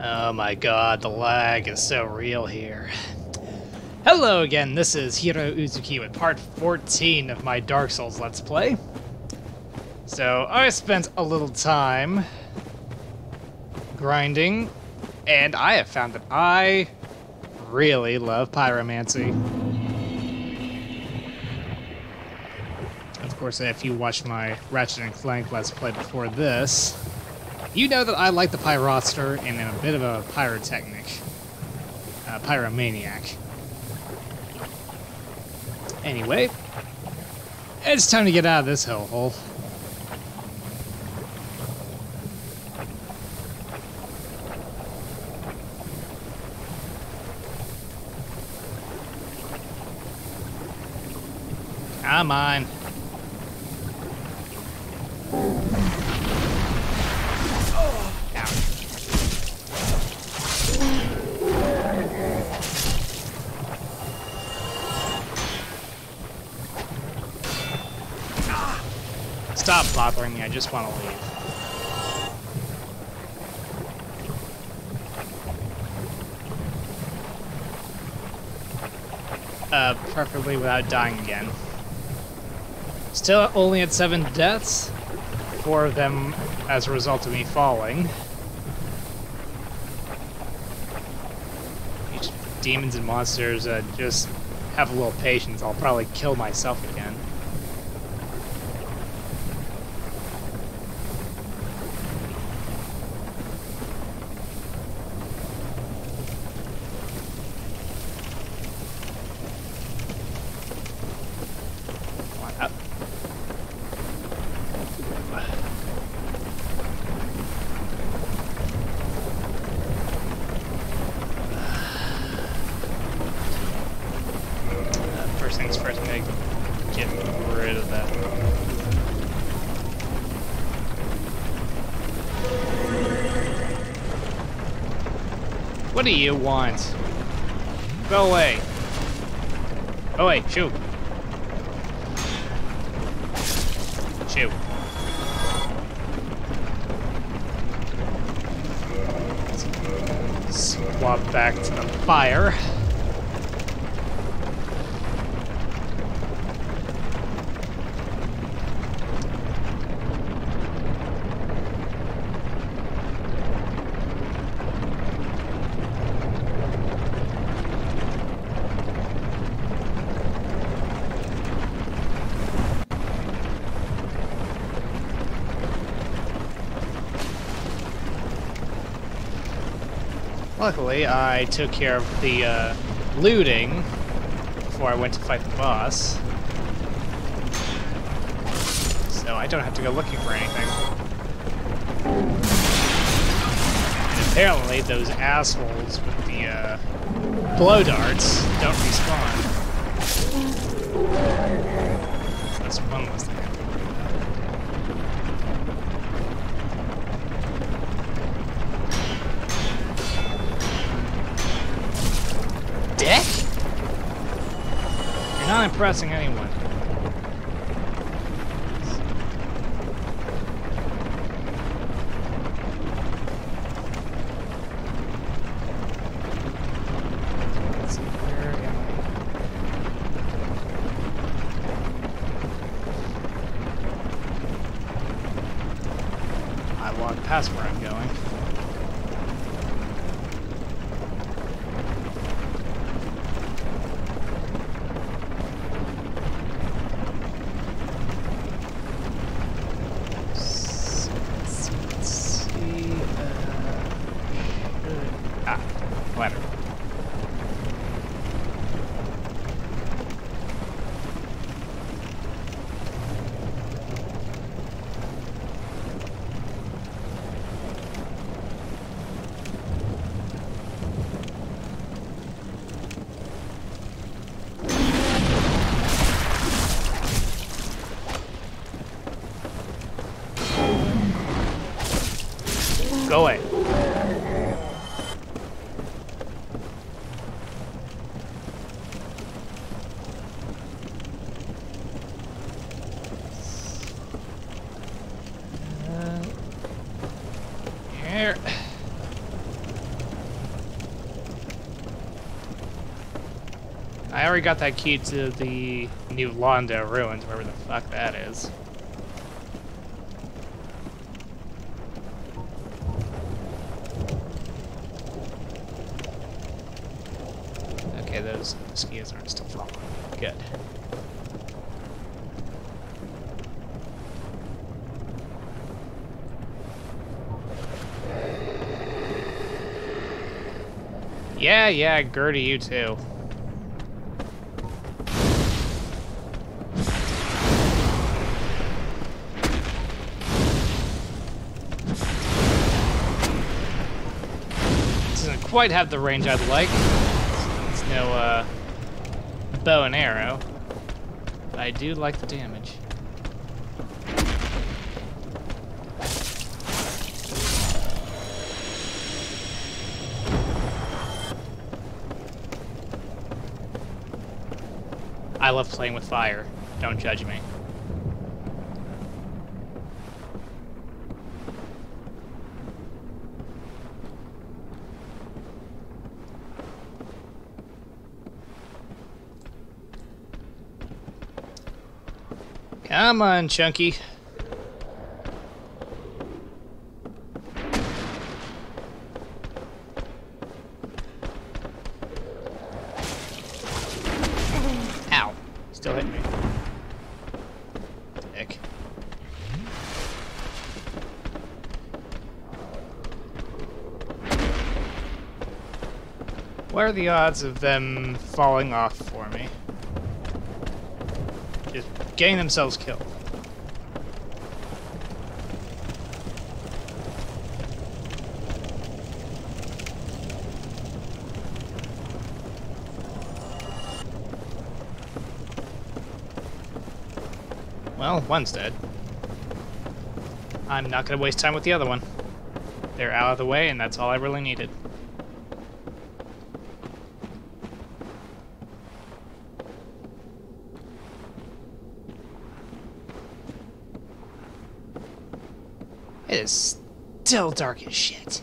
Oh my god, the lag is so real here. Hello again, this is Heero Uzuki with part 14 of my Dark Souls Let's Play. So, I spent a little time grinding, and I have found that I really love pyromancy. Of course, if you watched my Ratchet and Clank Let's Play before this, you know that I like the Pyrocitor and am a bit of a pyrotechnic. Uh, pyromaniac. Anyway, it's time to get out of this hellhole. Come on. Stop bothering me, I just want to leave. Uh, preferably without dying again. Still only at seven deaths, four of them as a result of me falling. Demons and monsters uh, just have a little patience. I'll probably kill myself again. Come on up. Uh, first things first, I'm gonna get rid of that. What do you want? Go away. Oh wait, shoot. Shoot. Swap back to the fire. Luckily, I took care of the uh, looting before I went to fight the boss. So I don't have to go looking for anything. And apparently, those assholes with the uh, blow darts don't respawn. So that's one less not impressing anyone. I walked past where I'm going. here. I already got that key to the new Londo ruins, wherever the fuck that is. Okay, those skis aren't still following. Good. Yeah, yeah, Gertie, you too. Doesn't quite have the range I'd like. It's no uh, bow and arrow. But I do like the damage. I love playing with fire. Don't judge me. Come on, Chunky. Still hitting me. What are the odds of them falling off for me? Just getting themselves killed. Well, one's dead. I'm not going to waste time with the other one. They're out of the way, and that's all I really needed. It is still dark as shit.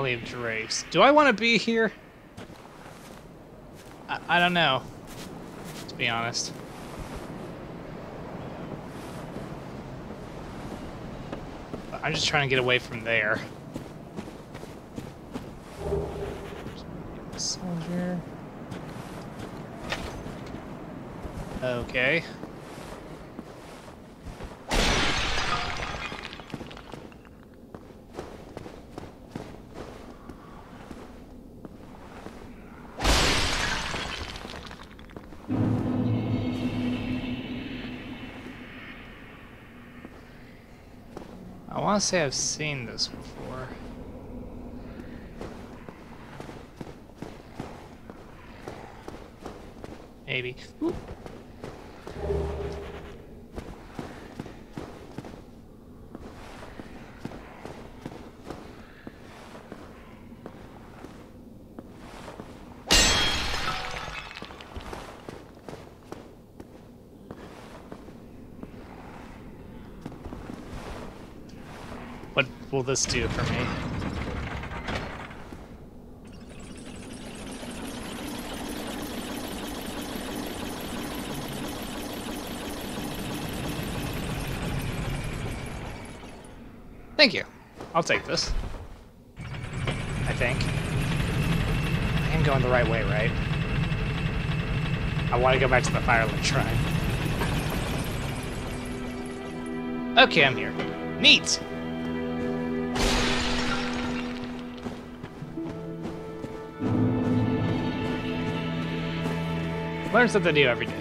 Valley of Drakes. Do I want to be here? I, I don't know, to be honest. I'm just trying to get away from there. Soldier. Okay. I want to say I've seen this before. Maybe. Ooh. What will this do for me? Thank you. I'll take this. I think. I am going the right way, right? I want to go back to the Firelink Shrine. Okay, I'm here. Neat! Learn something new every day.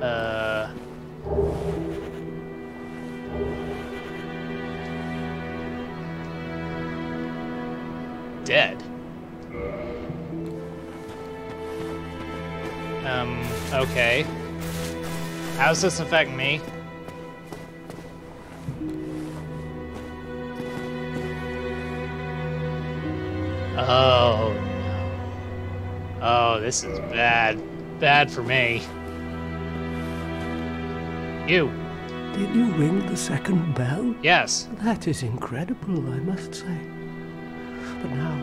Uh... Dead. Um, okay. How's this affect me? Oh, no. Oh, this is bad. Bad for me. You. Did you ring the second bell? Yes. That is incredible, I must say. But now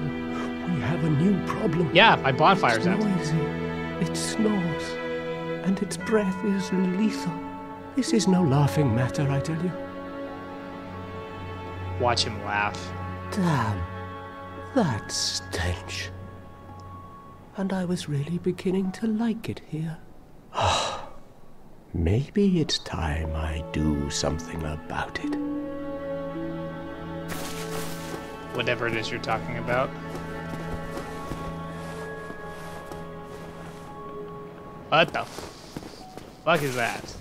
we have a new problem. Yeah, my bonfire's out. it's out. noisy. It snores. And its breath is lethal. This is no laughing matter, I tell you. Watch him laugh. Damn. That stench. And I was really beginning to like it here. Maybe it's time I do something about it. Whatever it is you're talking about. What the fuck is that?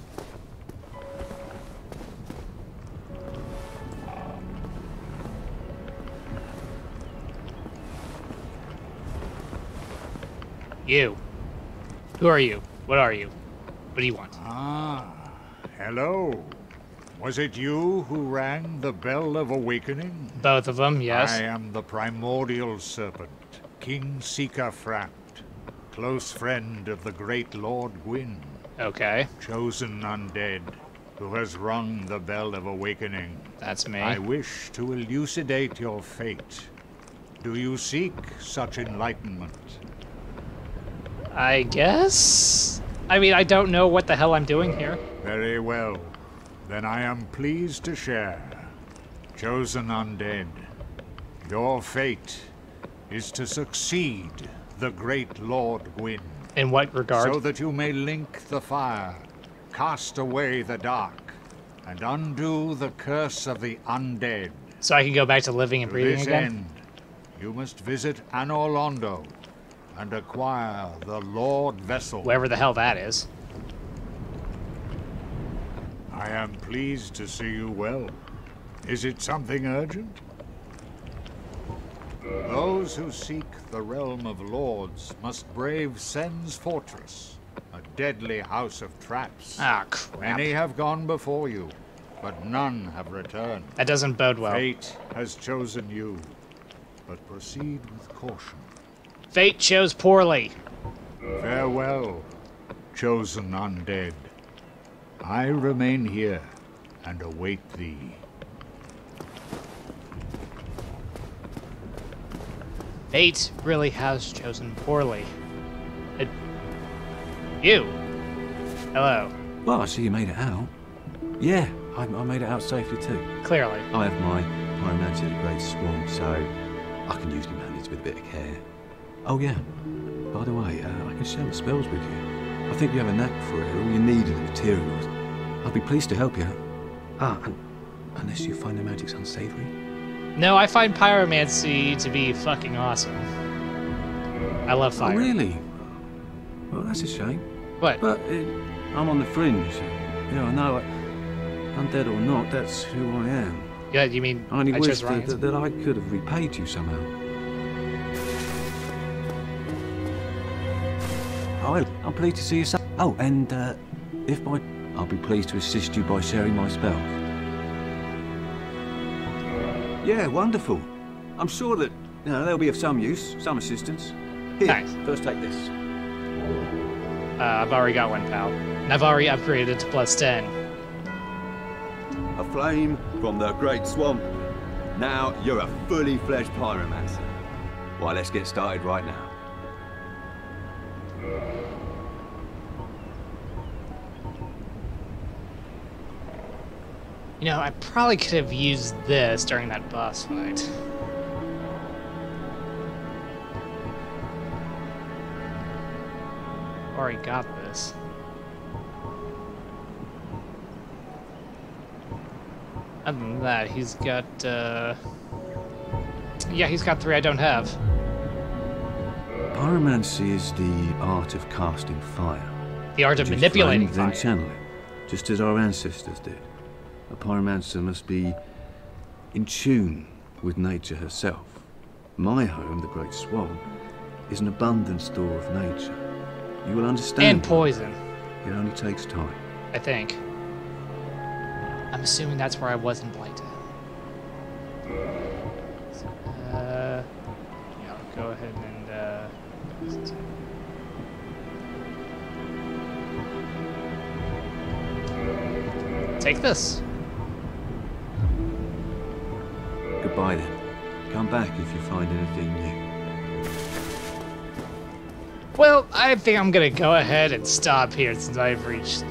You. Who are you? What are you? What do you want? Ah, hello. Was it you who rang the bell of awakening? Both of them, yes. I am the primordial serpent, Kingseeker Frampt, close friend of the great Lord Gwyn, Okay, chosen undead, who has rung the bell of awakening. that's me. I wish to elucidate your fate. Do you seek such enlightenment? I guess? I mean, I don't know what the hell I'm doing here. Very well. Then I am pleased to share. Chosen undead, your fate is to succeed the great Lord Gwyn, In what regard? so that you may link the fire, cast away the dark, and undo the curse of the undead. So I can go back to living and To breathing this again? end, you must visit Anor Londo and acquire the Lord Vessel. Wherever the hell that is. I am pleased to see you well. Is it something urgent? Those who seek the realm of lords must brave Sen's fortress, a deadly house of traps. Ah, crap. Many have gone before you, but none have returned. That doesn't bode well. Fate has chosen you, but proceed with caution. Fate chose poorly. Farewell, chosen undead. I remain here and await thee. Fate really has chosen poorly. It... You. Hello. Well, I see you made it out. Yeah, I, I made it out safely too. Clearly. I have my pyromancy at the Great Swamp, so I can usually manage with a bit of care. Oh yeah, by the way, uh, I can share the spells with you. I think you have a knack for it. All you need are the materials. I'll be pleased to help you. Ah, and unless you find the magic's unsavory. No, I find pyromancy to be fucking awesome. I love Oh, fire. really? Well, that's a shame. What? But uh, I'm on the fringe. Yeah, I know. Undead or not, that's who I am. Yeah, you mean I only I wish chose that, that, that I could have repaid you somehow. Oh, I'm pleased to see you. So- oh, and uh, if by, I'll be pleased to assist you by sharing my spells. Yeah, wonderful. I'm sure that you know they'll be of some use, some assistance. Here, Thanks. first take this. Uh, I've already got one, pal. And I've already upgraded it to plus 10. A flame from the Great Swamp. Now you're a fully fledged pyromancer. Why, let's get started right now. You know, I probably could have used this during that boss fight. Already got this. Other than that, he's got, uh... Yeah, he's got three I don't have. Pyromancy is the art of casting fire. The art of manipulating flame, fire. Then channel it, just as our ancestors did. A pyromancer must be in tune with nature herself. My home, the Great Swamp, is an abundant store of nature. You will understand. And poison. It only takes time. I think. I'm assuming that's where I was in Blighttown. So, uh, yeah, I'll go ahead and, take this. Goodbye then. Come back if you find anything new. Well, I think I'm gonna go ahead and stop here since I've reached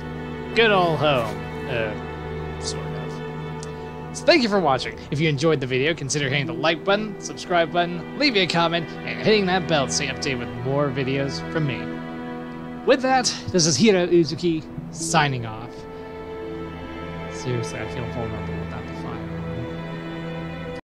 good old home. Uh, sort of. So thank you for watching. If you enjoyed the video, consider hitting the like button, subscribe button, leave me a comment, and hitting that bell to stay updated with more videos from me. With that, this is Heero Uzuki, signing off. Seriously, I feel vulnerable.